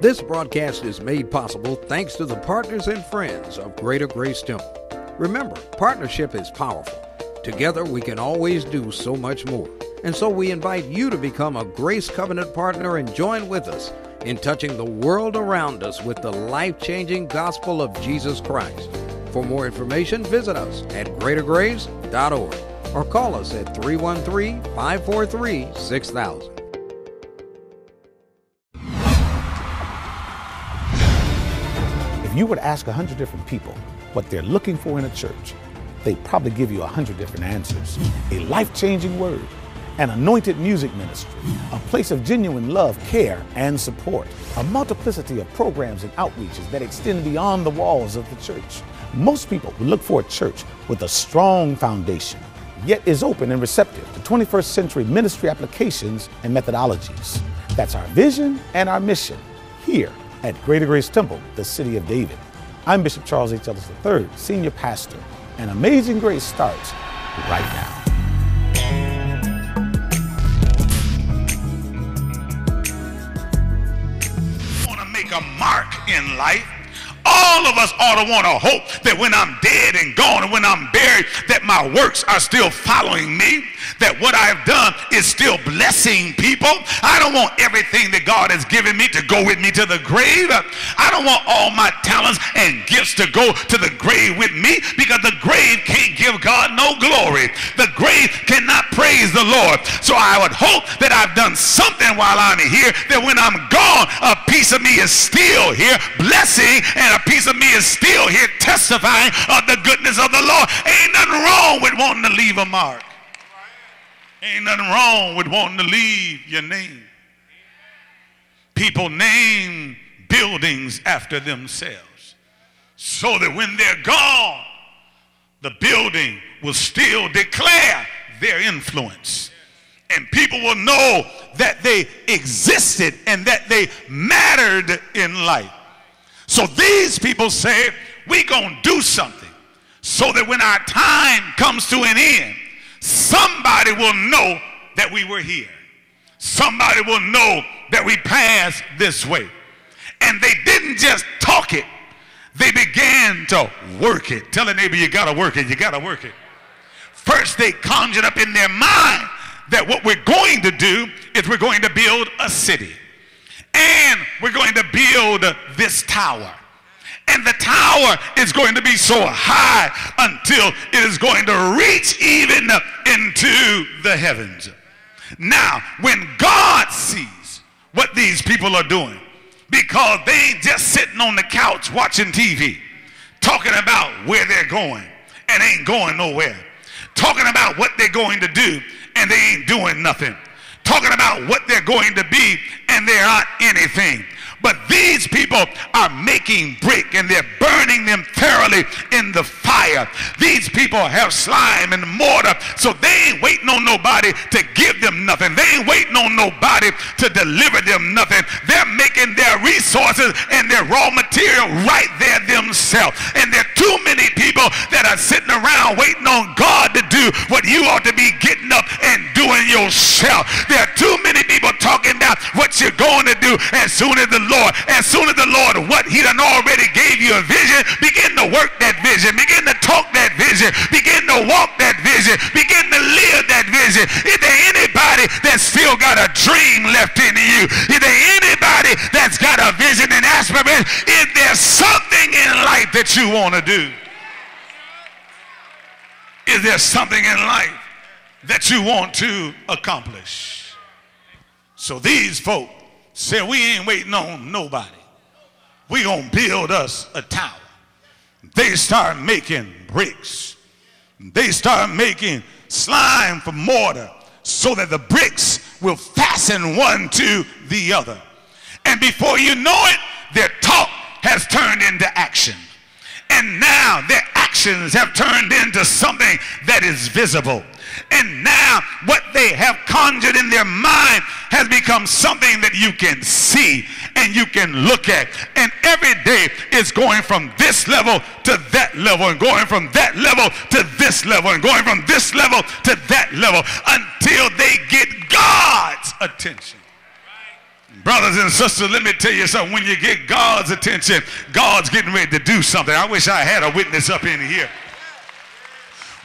This broadcast is made possible thanks to the partners and friends of Greater Grace Temple. Remember, partnership is powerful. Together, we can always do so much more. And so we invite you to become a Grace Covenant partner and join with us in touching the world around us with the life changing gospel of Jesus Christ. For more information, visit us at greatergrace.org or call us at 313 543 6000. You were to ask 100 different people what they're looking for in a church, they'd probably give you 100 different answers. A life changing word, an anointed music ministry, a place of genuine love, care, and support, a multiplicity of programs and outreaches that extend beyond the walls of the church. Most people would look for a church with a strong foundation, yet is open and receptive to 21st century ministry applications and methodologies. That's our vision and our mission here at Greater Grace Temple, the city of David. I'm Bishop Charles H. Ellis III, Senior Pastor, and Amazing Grace starts right now. want to make a mark in life. All of us ought to want to hope that when I'm dead and gone and when I'm buried, that my works are still following me, that what I've done is still blessing people. I don't want everything that God has given me to go with me to the grave. I don't want all my talents and gifts to go to the grave with me because the grave can't give God no glory. The grave cannot praise the Lord. So I would hope that I've done something while I'm here, that when I'm gone, a piece of me is still here, blessing, and a piece of me is still here, testifying of the goodness of the Lord. Ain't nothing wrong with wanting to leave a mark. Ain't nothing wrong with wanting to leave your name. People name buildings after themselves so that when they're gone, the building will still declare their influence. And people will know that they existed and that they mattered in life. So these people say, we're going to do something so that when our time comes to an end, somebody will know that we were here. Somebody will know that we passed this way. And they didn't just talk it, they began to work it. Tell a neighbor, you got to work it, you got to work it. First, they conjured up in their mind that what we're going to do is we're going to build a city. And we're going to build this tower. And the tower is going to be so high until it is going to reach even into the heavens. Now, when God sees what these people are doing, because they ain't just sitting on the couch watching TV, talking about where they're going and ain't going nowhere, talking about what they're going to do and they ain't doing nothing, talking about what they're going to be and they aren't anything. But these people are making brick and they're burning them thoroughly in the fire. These people have slime and mortar, so they ain't waiting on nobody to give them nothing. They ain't waiting on nobody to deliver them nothing. They're making their resources and their raw material right there themselves. And there are too many people that are sitting around waiting on God to do what you ought to be getting up and doing yourself. There are too many talking about what you're going to do as soon as the Lord, as soon as the Lord, what he done already gave you a vision, begin to work that vision, begin to talk that vision, begin to walk that vision, begin to live that vision. Is there anybody that still got a dream left in you? Is there anybody that's got a vision and aspiration? Is there something in life that you want to do? Is there something in life that you want to accomplish? So these folk said, we ain't waiting on nobody. We gonna build us a tower. They start making bricks. They start making slime for mortar so that the bricks will fasten one to the other. And before you know it, their talk has turned into action. And now their actions have turned into something that is visible. And now what they have conjured in their mind has become something that you can see and you can look at. And every day is going from this level to that level and going from that level to this level and going from this level to that level until they get God's attention. Brothers and sisters, let me tell you something. When you get God's attention, God's getting ready to do something. I wish I had a witness up in here.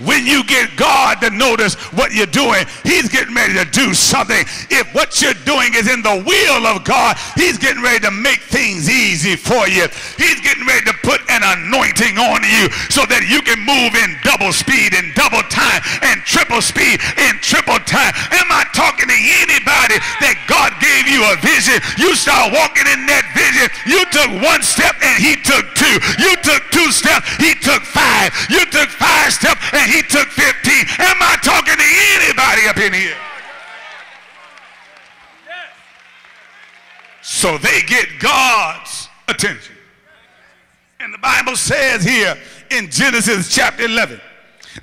When you get God to notice what you're doing, He's getting ready to do something. If what you're doing is in the will of God, He's getting ready to make things easy for you. He's getting ready to put an anointing on you so that you can move in double speed, in double time, and triple speed, in triple time. Am I talking to anybody that God gave you a vision? You start walking in that vision. You took one step and He took two. You took two steps, He took five. You took five steps and he took 15. Am I talking to anybody up in here? So they get God's attention. And the Bible says here in Genesis chapter 11,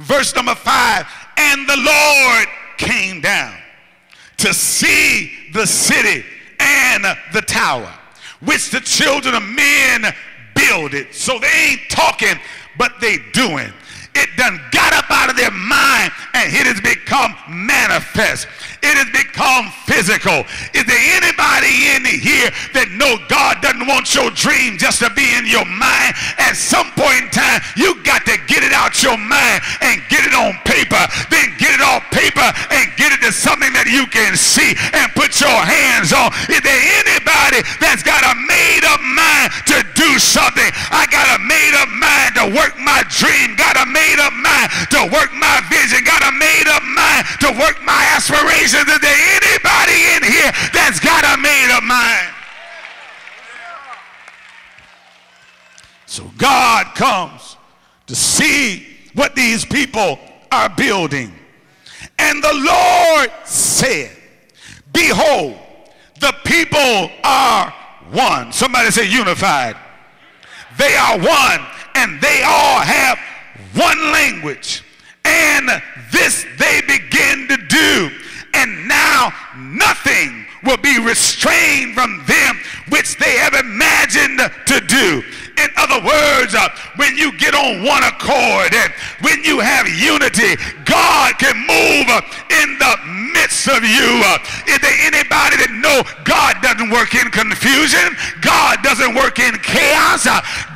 verse number 5, and the Lord came down to see the city and the tower, which the children of men builded. So they ain't talking, but they doing it done got up out of their mind and it has become manifest. It has become physical. Is there anybody in here that know God doesn't want your dream just to be in your mind? At some point in time, you got to get it out your mind and get it on paper. Then get it off paper and get it to something that you can see and put your hands on. Is there anybody that's got a made up mind to do something? I got work my dream. Got a made up mind to work my vision. Got a made up mind to work my aspirations. Is there anybody in here that's got a made up mind? So God comes to see what these people are building. And the Lord said, Behold, the people are one. Somebody say unified. They are one, and they all have one language. And this they begin to do and now nothing will be restrained from them which they have imagined to do. In other words, uh, when you get on one accord and when you have unity, God can move uh, in the midst of you. Uh, is there anybody that know God doesn't work in confusion? God doesn't work in chaos.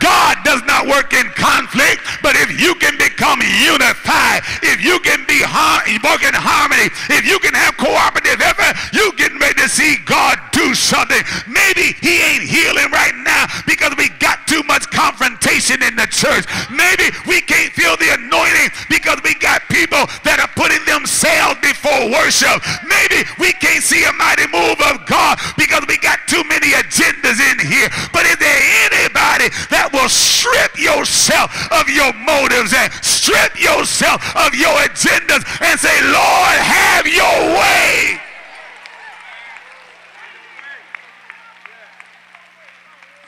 God does not work in conflict. But if you can become unified, if you can be har- in harmony, if you can have cooperative effort, will strip yourself of your motives and strip yourself of your agendas and say, Lord, have your way?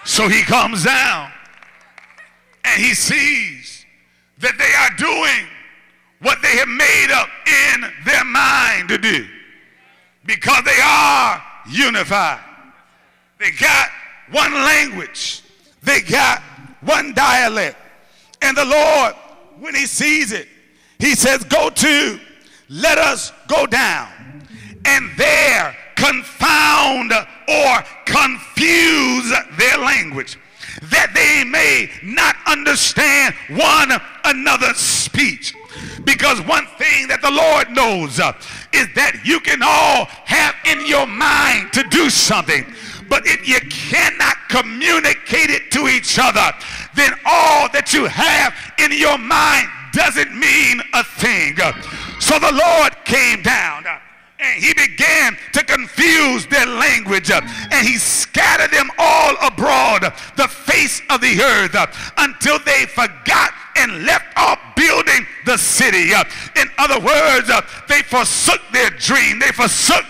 So he comes down and he sees that they are doing what they have made up in their mind to do because they are unified. They got one language, they got one dialect. And the Lord, when he sees it, he says, Go to, let us go down. And there confound or confuse their language that they may not understand one another's speech. Because one thing that the Lord knows uh, is that you can all have in your mind to do something. But if you cannot communicate it to each other, then all that you have in your mind doesn't mean a thing. So the Lord came down and he began to confuse their language and he scattered them all abroad the face of the earth until they forgot and left off building the city. In other words, they forsook their dream, they forsook